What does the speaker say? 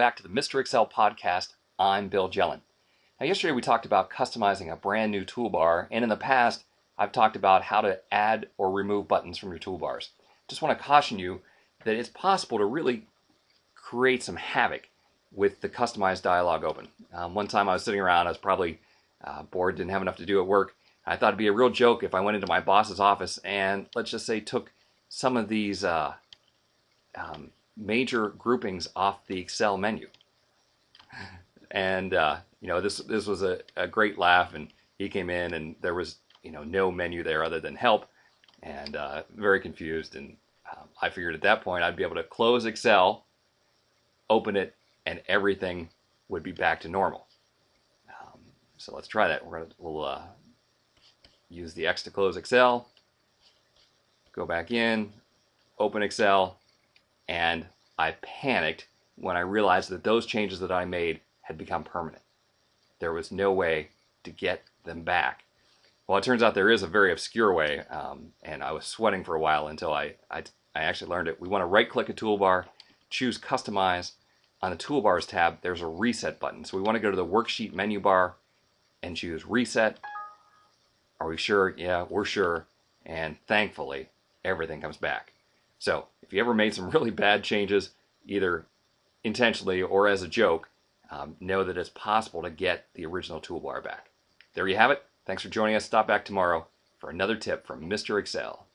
back to the Mr. Excel podcast. I'm Bill Jelen. Now, yesterday we talked about customizing a brand new toolbar, and in the past, I've talked about how to add or remove buttons from your toolbars. Just want to caution you that it's possible to really create some havoc with the customized dialog open. Um, one time I was sitting around, I was probably uh, bored, didn't have enough to do at work. I thought it'd be a real joke if I went into my boss's office and let's just say took some of these uh, um, major groupings off the Excel menu. And uh, you know this this was a, a great laugh, and he came in and there was you know no menu there other than help, and uh, very confused. And um, I figured at that point I'd be able to close Excel, open it, and everything would be back to normal. Um, so let's try that. We're gonna we'll uh, use the X to close Excel. Go back in, open Excel, and I panicked when I realized that those changes that I made had become permanent. There was no way to get them back. Well, it turns out there is a very obscure way, um, and I was sweating for a while until I, I, I actually learned it. We want to right click a toolbar, choose Customize. On the Toolbars tab, there's a Reset button. So we want to go to the Worksheet menu bar and choose Reset. Are we sure? Yeah, we're sure. And thankfully, everything comes back. So if you ever made some really bad changes, either intentionally or as a joke, um, know that it's possible to get the original toolbar back. There you have it. Thanks for joining us. Stop back tomorrow for another tip from Mr. Excel.